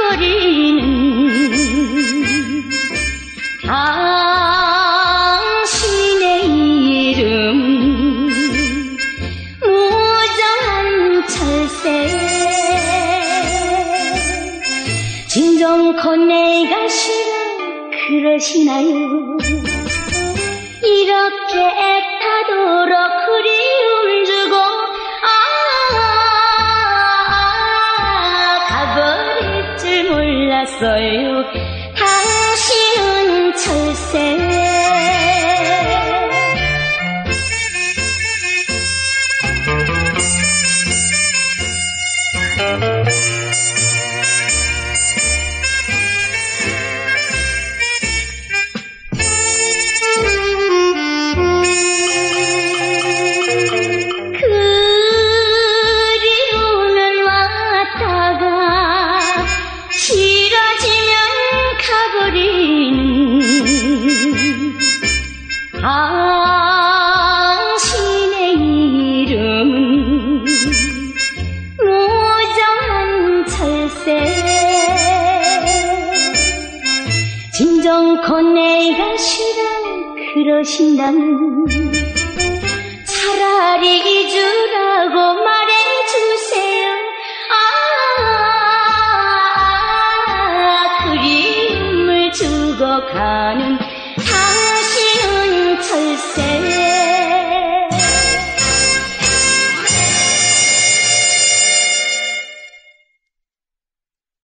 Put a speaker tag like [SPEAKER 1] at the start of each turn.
[SPEAKER 1] 가버리는 당 진정코 내가 싫어 그러시나요? 이렇게 애타도록 그리움 주고 아 가버릴 줄 몰랐어요 그 진정코 내가 싫어 그러신다면 차라리 기주라고 말해주세요. 아 그림을 죽어가는 아쉬운 철새.